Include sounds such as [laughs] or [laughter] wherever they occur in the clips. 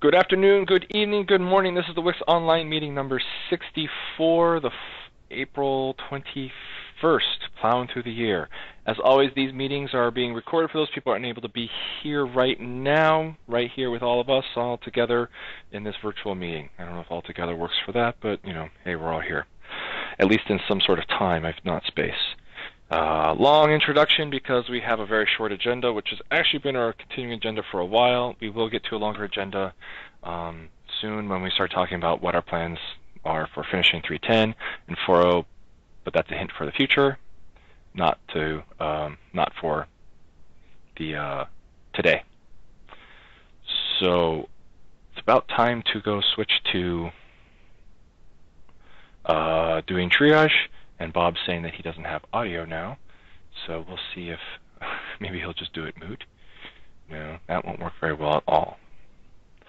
Good afternoon, good evening, good morning. This is the Wix Online meeting number 64, the April 21st, plowing through the year. As always, these meetings are being recorded for those people who aren't able to be here right now, right here with all of us, all together in this virtual meeting. I don't know if all together works for that, but you know, hey, we're all here. At least in some sort of time, if not space. Uh, long introduction because we have a very short agenda, which has actually been our continuing agenda for a while. We will get to a longer agenda um, soon when we start talking about what our plans are for finishing 310 and 40, but that's a hint for the future, not to um, not for the uh, today. So it's about time to go switch to uh, doing triage and Bob's saying that he doesn't have audio now. So we'll see if [laughs] maybe he'll just do it moot. No, that won't work very well at all.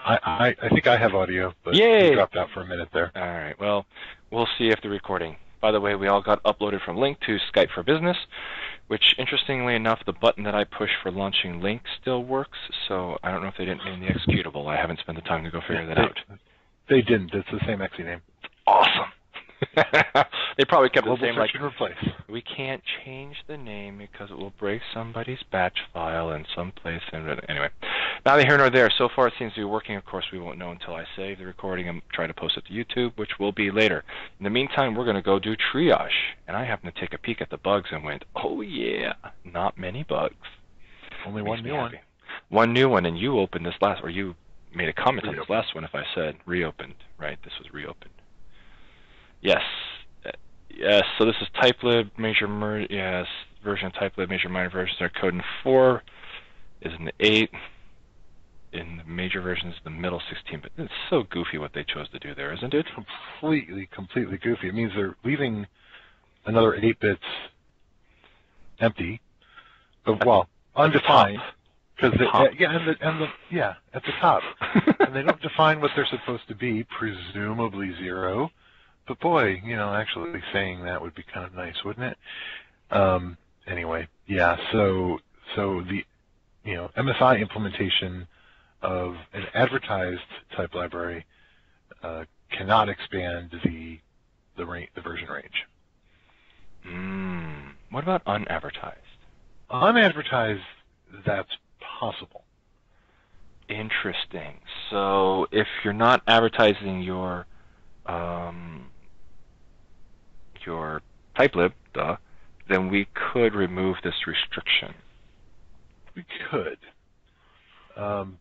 I, I, I think I have audio, but Yay! you dropped out for a minute there. All right. Well, we'll see if the recording. By the way, we all got uploaded from Lync to Skype for Business, which, interestingly enough, the button that I push for launching Lync still works. So I don't know if they didn't name the executable. I haven't spent the time to go figure that they, out. They didn't. It's the same exe name. Awesome. [laughs] they probably kept Global the same like replace. we can't change the name because it will break somebody's batch file in some place. And anyway, neither here nor there. So far, it seems to be working. Of course, we won't know until I save the recording and try to post it to YouTube, which will be later. In the meantime, we're going to go do triage. And I happened to take a peek at the bugs and went, "Oh yeah, not many bugs." Only one new one. happy. One new one, and you opened this last, or you made a comment on this last one. If I said reopened, right? This was reopened. Yes, yes. So this is typelib major mer. Yes, version of typelib major minor versions are code in four, is in the eight. In the major versions, the middle 16. But it's so goofy what they chose to do there, isn't it? Completely, completely goofy. It means they're leaving another eight bits empty, but well, undefined. Because yeah, and the and the yeah at the top, [laughs] and they don't define what they're supposed to be. Presumably zero, but boy, you know, actually saying that would be kind of nice, wouldn't it? Um, anyway, yeah. So so the you know MSI implementation of an advertised type library uh, cannot expand the the range, the version range. Mm. What about unadvertised? Unadvertised, that's possible. Interesting. So if you're not advertising your um, your typelib, duh, then we could remove this restriction. We could, um,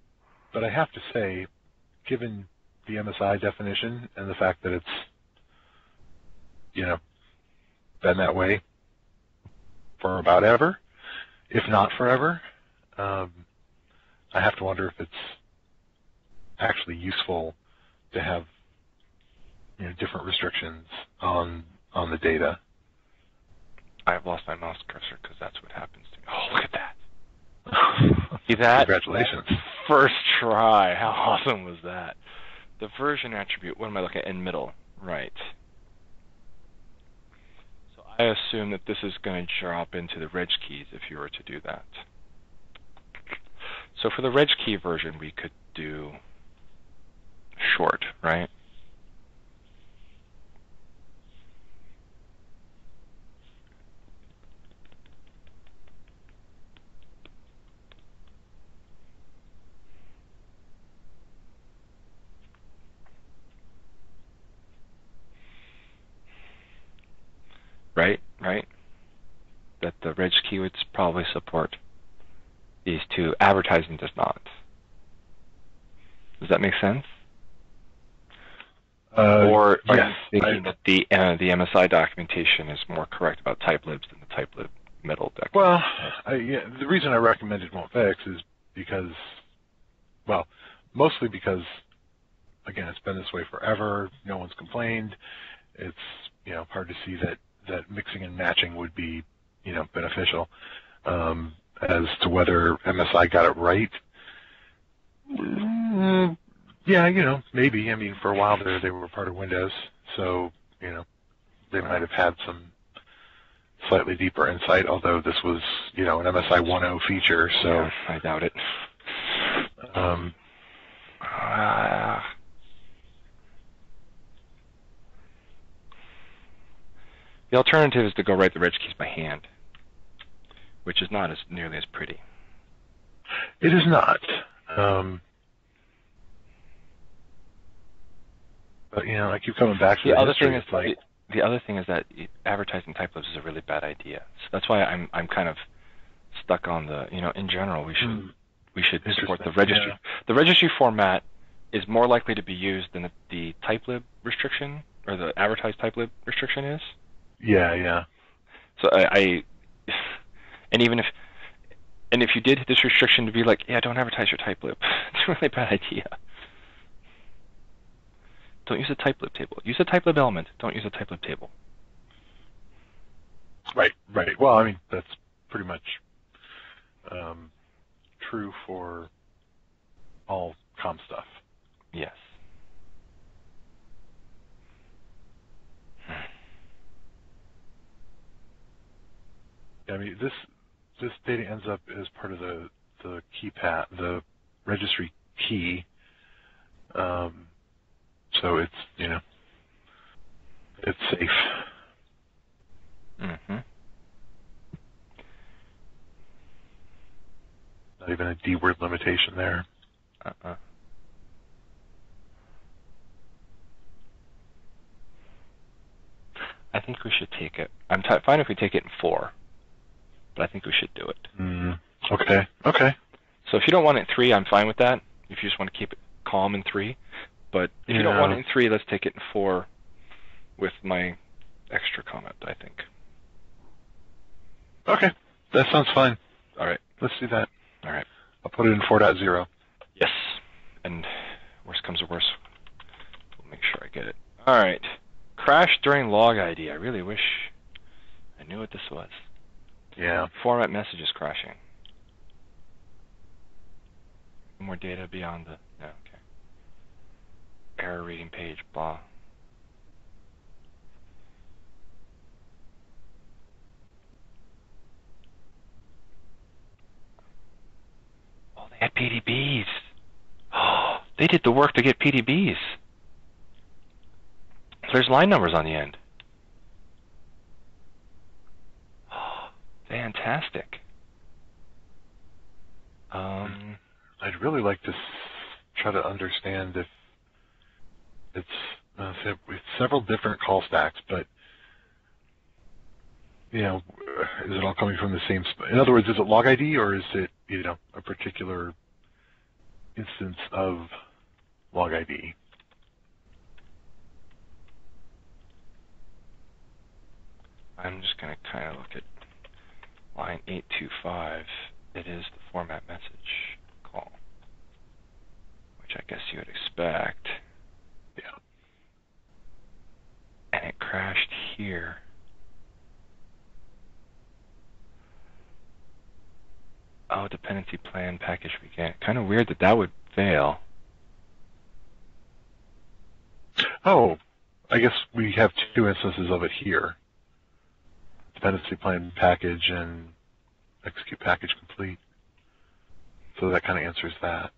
but I have to say, given the MSI definition and the fact that it's you know been that way for about ever, if not forever, um, I have to wonder if it's actually useful to have you know different restrictions on on the data. I've lost my mouse cursor because that's what happens to me. Oh, look at that. [laughs] See that? Congratulations. First try. How awesome was that? The version attribute, what am I looking at? In middle. Right. So I assume that this is going to drop into the reg keys if you were to do that. So for the reg key version, we could do short, right? Right. That the reg key would probably support these two. Advertising does not. Does that make sense? Uh, or are yes, you thinking I- that the uh, the MSI documentation is more correct about type libs than the type lib middle doc? Well, I, yeah, the reason I recommended won't fix is because, well, mostly because, again, it's been this way forever. No one's complained. It's you know hard to see that that mixing and matching would be you know beneficial. Um, as to whether MSI got it right, mm, yeah, you know maybe. I mean, for a while there they were part of Windows, so you know they might have had some slightly deeper insight, although this was, you know, an MSI 1.0 feature, so Yeah, I doubt it. um, Uh, the alternative is to go write the reg keys by hand, which is not as nearly as pretty. It is not. Um, but you know, I keep coming back to The the other thing is like, the, the other thing is that advertising type libs is a really bad idea. So that's why I'm I'm kind of stuck on the you know in general we should hmm, we should support the registry. yeah. The registry format is more likely to be used than the, the type lib restriction or the advertised type lib restriction is. Yeah, yeah. So I, I [sighs] and even if and if you did this restriction to be like, yeah, don't advertise your typelib, [laughs] it's a really bad idea. Don't use a typelib table. Use a typelib element. Don't use a typelib table. Right, right. Well, I mean, that's pretty much um, true for all com stuff. Yes. I mean, this this data ends up as part of the the key pat the registry key. Um, so it's you know it's safe. Mm-hmm. Not even a D word limitation there. Uh-uh. I think we should take it. I'm t- fine if we take it in four, but I think we should do it. Mm, okay. Okay. So if you don't want it in three, I'm fine with that. If you just want to keep it calm in three, but if you don't want it in three, let's take it in four, with my extra comment. I think. Okay. That sounds fine. All right. Let's do that. All right. I'll put it in 4.0. Yes. And worst comes to worst, we'll make sure I get it. All right. Crash during log ID. I really wish I knew what this was. Yeah. Format messages crashing. More data beyond the. No, okay. Error reading page. Blah. Oh, they had PDBs. Oh, [gasps] they did the work to get PDBs. There's line numbers on the end. Fantastic. Um, I'd really like to s- try to understand if it's, uh, it's several different call stacks, but you know, is it all coming from the same? Sp- in other words, is it log ID or is it you know a particular instance of log ID? I'm just going to kind of look at line 825. It is the format message call, which I guess you would expect. Yeah. And it crashed here. Oh, dependency plan package began. Kind of weird that that would fail. Oh, I guess we have two instances of it here. Dependency plan package and execute package complete. So that kind of answers that.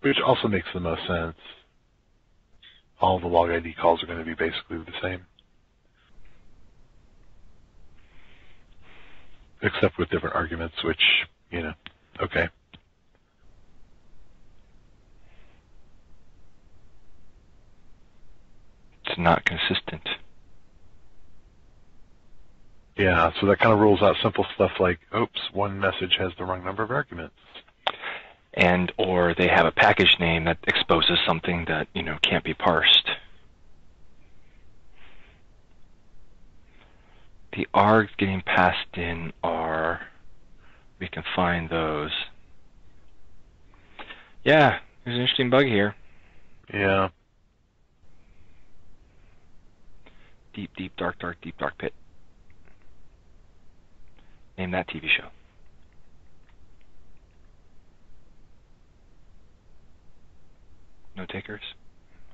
Which also makes the most sense. All the log ID calls are going to be basically the same. Except with different arguments, which, you know, okay. It's not consistent. Yeah, so that kind of rules out simple stuff like, oops, one message has the wrong number of arguments. and or they have a package name that exposes something that you know can't be parsed. The args getting passed in are we can find those. Yeah, there's an interesting bug here. Yeah. Deep, deep, dark, dark, deep, dark pit. Name that TV show. No takers?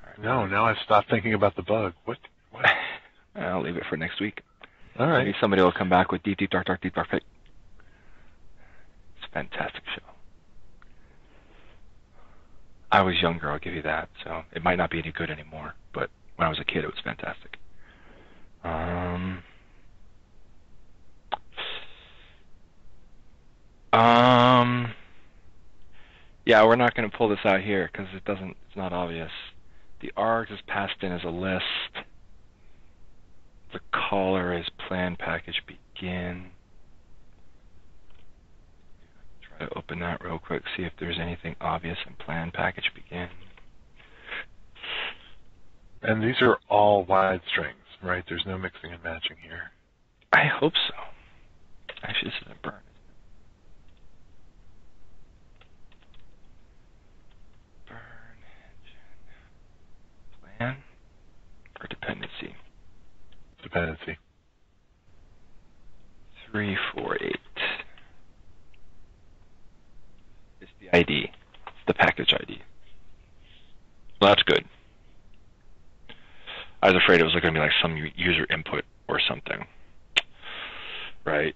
Right. No, now I've stopped thinking about the bug. What? What? [laughs] I'll leave it for next week. All right. Maybe somebody will come back with Deep Deep Dark Dark Deep Dark Pit. It's a fantastic show. I was younger, I'll give you that. So it might not be any good anymore, but when I was a kid, it was fantastic. Um, um, yeah, we're not going to pull this out here because it doesn't. It's not obvious. The args is passed in as a list. The caller is plan package begin. Try to open that real quick, see if there's anything obvious in plan package begin. And these are all wide strings, right? There's no mixing and matching here. I hope so. Actually, this isn't burn. Burn engine. Or dependency? Dependency. Three, four, eight. It's the ID. It's the package ID. Well, that's good. I was afraid it was going to be like some user input or something. Right?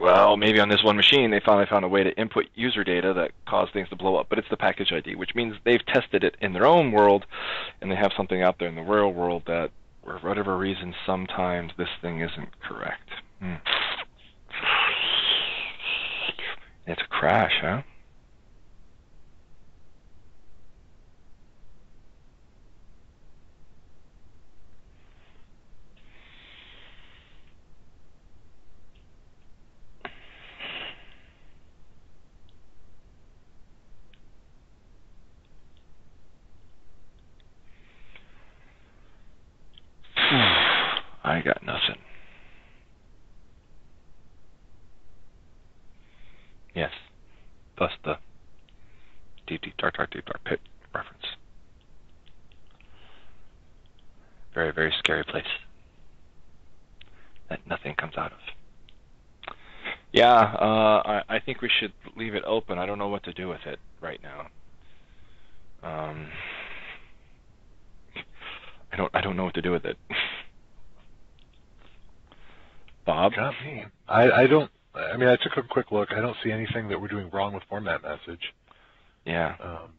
Well, maybe on this one machine they finally found a way to input user data that caused things to blow up. But it's the package ID, which means they've tested it in their own world and they have something out there in the real world that, for whatever reason, sometimes this thing isn't correct. Hmm. It's a crash, huh? I got nothing. Yes. Thus the deep, deep, dark, dark, deep, dark pit reference. Very, very scary place that nothing comes out of. Yeah, uh, I, I think we should leave it open. I don't know what to do with it right now. Um, [laughs] I don't. I don't know what to do with it. Bob? Got me. I, I don't. I mean, I took a quick look. I don't see anything that we're doing wrong with format message. Yeah. Um,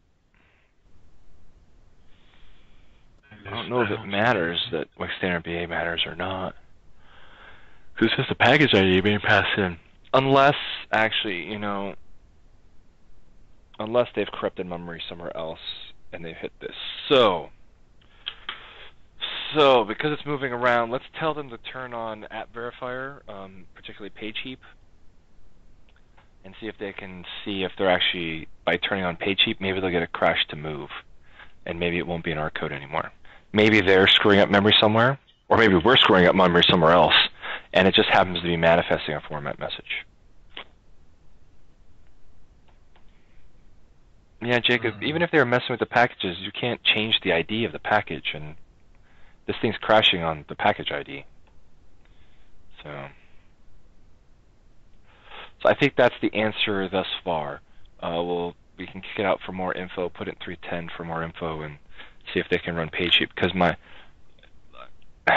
I don't know if it matters that Wix Standard BA matters or not. Because it's just a package ID being passed in. Unless, actually, you know, unless they've corrupted memory somewhere else and they've hit this. So, so because it's moving around, let's tell them to turn on app verifier, um, particularly PageHeap, and see if they can see if they're actually, by turning on PageHeap, maybe they'll get a crash to move, and maybe it won't be in our code anymore. Maybe they're screwing up memory somewhere, or maybe we're screwing up memory somewhere else, and it just happens to be manifesting a format message. Yeah, Jacob, Hmm. even if they were messing with the packages, you can't change the ID of the package, and this thing's crashing on the package ID. So, so I think that's the answer thus far. Uh, we'll we can kick it out for more info, put it in 310 for more info, and see if they can run PageHeap. Because my, [sighs]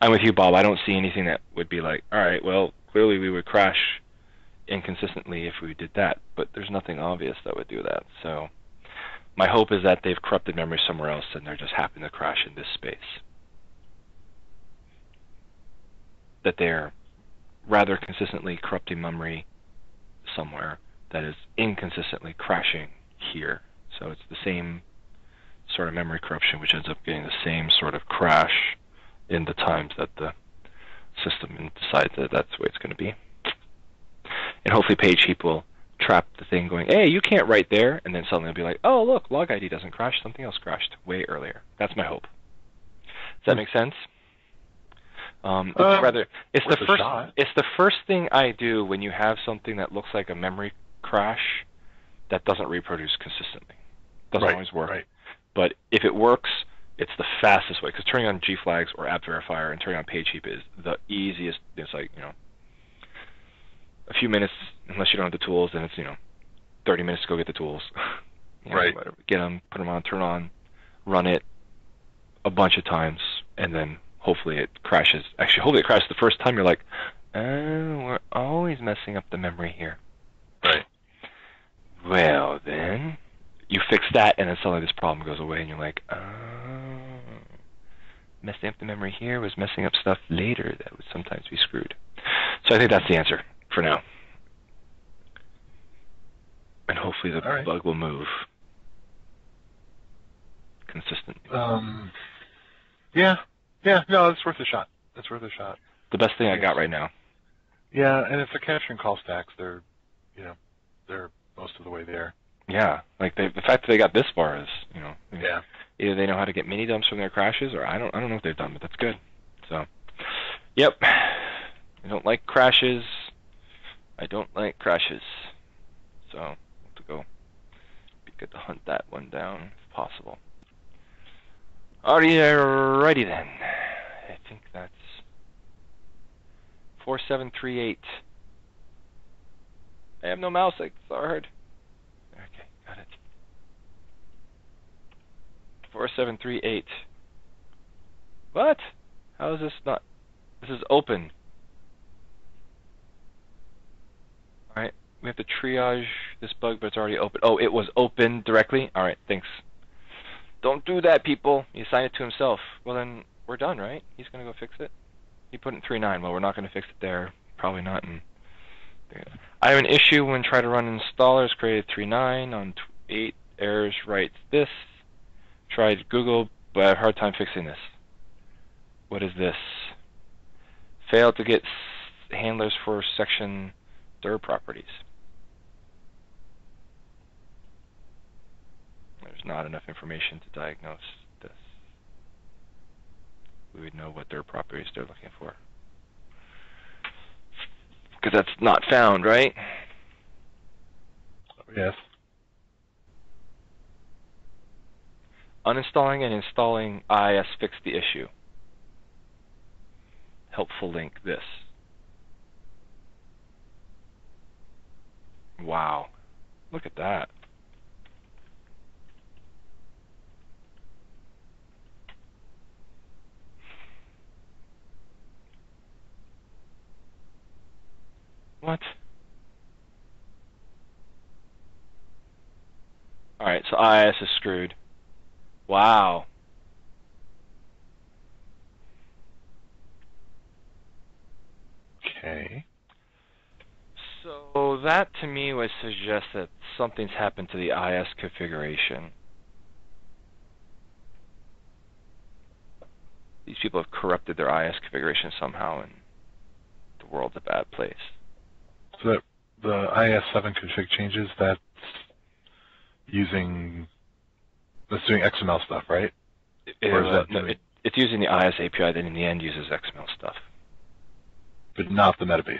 I'm with you, Bob. I don't see anything that would be like, all right, well, clearly we would crash inconsistently if we did that, but there's nothing obvious that would do that. So my hope is that they've corrupted memory somewhere else and they're just happening to crash in this space. That they're rather consistently corrupting memory somewhere that is inconsistently crashing here. So it's the same sort of memory corruption which ends up getting the same sort of crash in the times that the system decides that that's the way it's going to be. And hopefully PageHeap will trap the thing going, hey, you can't write there, and then suddenly it'll be like, oh, look, log ID doesn't crash, something else crashed way earlier. That's my hope. Does that make sense? Um, it's Um, rather, it's the first, shot. it's the first thing I do when you have something that looks like a memory crash that doesn't reproduce consistently. Doesn't right, always work. Right. But if it works, it's the fastest way because turning on G flags or App Verifier and turning on PageHeap is the easiest. It's like you know, a few minutes unless you don't have the tools, then it's you know, 30 minutes to go get the tools. [laughs] You know, Right. whatever. Get them, put them on, turn on, run it a bunch of times, and then hopefully it crashes. Actually, hopefully it crashes the first time. You're like, oh, we're always messing up the memory here. Right. Well then, you fix that, and then suddenly this problem goes away, and you're like, oh, messing up the memory here was messing up stuff later that would sometimes be screwed. So I think that's the answer for now. And hopefully the right. bug will move consistently. Um, yeah, yeah, no, it's worth a shot. It's worth a shot. The best thing I got right now. Yeah, and if they're capturing call stacks, they're, you know, they're most of the way there. Yeah, like they, the fact that they got this far is, you know, Yeah. either they know how to get mini dumps from their crashes, or I don't, I don't know what they've done, but that's good. So, yep, I don't like crashes. I don't like crashes. So, we'll have to go. Be good to hunt that one down if possible. Alrighty then. I think that's four seven three eight. I have no mouse. It's hard. Okay, got it. Four seven three eight. What? How is this not? This is open. All right, we have to triage this bug, but it's already open. Oh, it was open directly. All right, thanks. Don't do that, people. He assigned it to himself. Well, then we're done, right? He's gonna go fix it. He put in three nine. Well, we're not gonna fix it there. Probably not. In I have an issue when try to run installers created 3.9 on 8 errors writes this. Tried Google, but I have a hard time fixing this. What is this? Failed to get handlers for section dir properties. Not enough information to diagnose this. We would know what their properties they're looking for. Because that's not found, right? Yes. Uninstalling and installing IIS fixed the issue. Helpful link this. Wow. Look at that. What? Alright, so IIS is screwed. Wow. Okay. So that to me would suggest that something's happened to the IIS configuration. These people have corrupted their IIS configuration somehow, and the world's a bad place. That the IIS7 config changes, that's using, that's doing XML stuff, right? It, Or is that no, it, it's using the IIS API that in the end uses XML stuff. But not the Metabase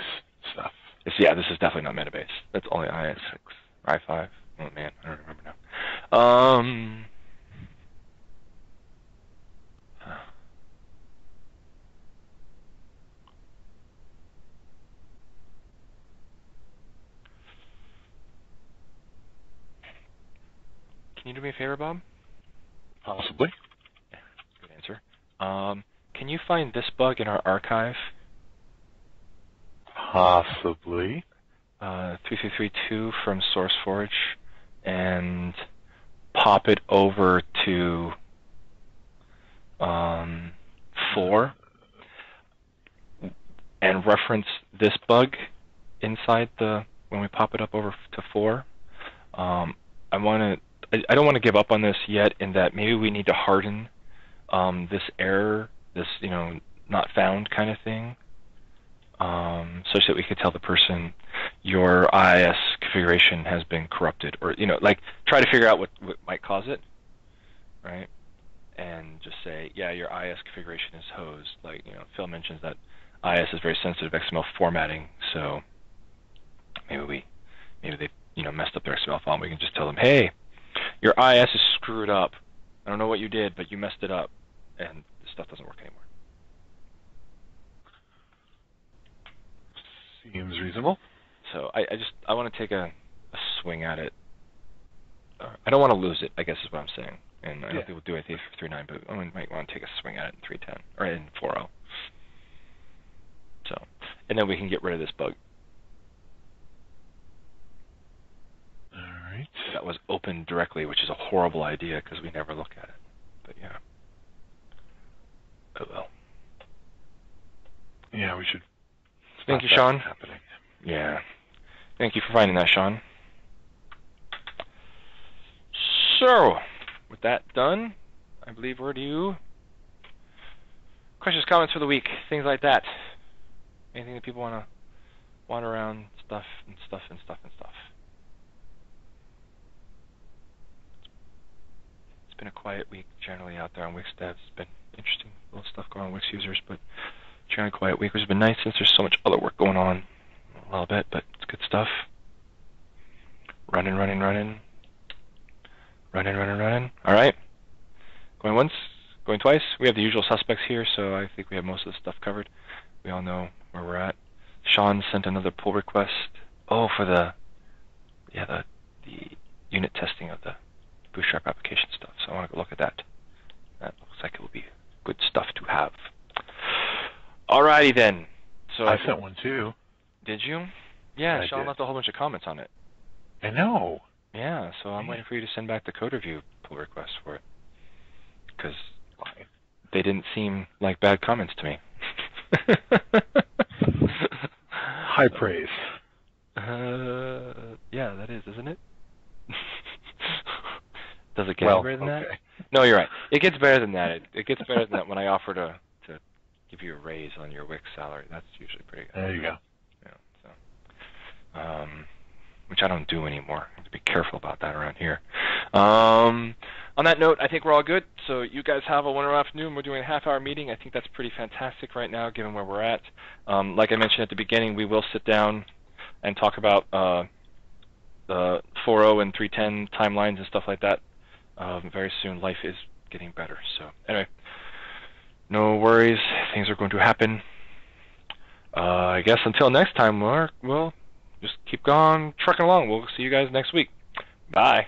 stuff. It's, yeah, this is definitely not Metabase. That's only IIS6, i5. Oh man, I don't remember now. Um. Can you do me a favor, Bob? Possibly. Good answer. Um, can you find this bug in our archive? Possibly. uh, 3332 from SourceForge and pop it over to um, 4 and reference this bug inside the when we pop it up over to 4. Um, I want to I, don't want to give up on this yet in that maybe we need to harden um, this error, this you know not found kind of thing, um, such that we could tell the person your IIS configuration has been corrupted, or you know, like try to figure out what, what might cause it, right? And just say, yeah, your IIS configuration is hosed. Like you know, Phil mentions that IIS is very sensitive to XML formatting, so maybe we, maybe they, you know, messed up their XML file. And we can just tell them, hey, your IIS is screwed up. I don't know what you did, but you messed it up, and this stuff doesn't work anymore. Seems reasonable. So I, I just I want to take a, a swing at it. Uh, I don't want to lose it. I guess is what I'm saying. And I don't think we'll do anything for 3.9, but I might want to take a swing at it in 3.10 or in four zero. So, and then we can get rid of this bug. All right. That was open directly, which is a horrible idea because we never look at it. But yeah. Oh well. Yeah, we should. Thank you, Sean. Happening. Yeah. Thank you for finding that, Sean. So, with that done, I believe we're to you. Questions, comments for the week, things like that. Anything that people want to wander around, stuff and stuff and stuff and stuff. Been a quiet week generally out there on Wix devs. It's been interesting little stuff going on with Wix users, but generally quiet week, which has been nice since there's so much other work going on a little bit, but it's good stuff. Running, running, running. Running, running, running. All right. Going once, going twice. We have the usual suspects here, so I think we have most of the stuff covered. We all know where we're at. Sean sent another pull request. Oh, for the yeah the the unit testing of the Bootstrap application stuff. So I want to go look at that. That looks like it will be good stuff to have. Alrighty then. So I sent one too. did you? Yeah, I Sean did. left a whole bunch of comments on it. I know. Yeah, so I'm Yeah. waiting for you to send back the code review pull request for it. Because they didn't seem like bad comments to me. High praise. [laughs] Uh, yeah, that is, isn't it? Does it get well, better than okay. that? No, you're right. It gets better than that. It, it gets better than that when I offer to to give you a raise on your Wix salary. That's usually pretty good. There you go. Yeah, so, um, which I don't do anymore. I have to be careful about that around here. Um, on that note, I think we're all good. So you guys have a wonderful afternoon. We're doing a half-hour meeting. I think that's pretty fantastic right now, given where we're at. Um, like I mentioned at the beginning, we will sit down and talk about uh, the 4.0 and 3.10 timelines and stuff like that um, very soon. Life is getting better. So anyway, no worries. Things are going to happen. Uh, I guess until next time, Mark, we'll just keep going, trucking along. We'll see you guys next week. Bye.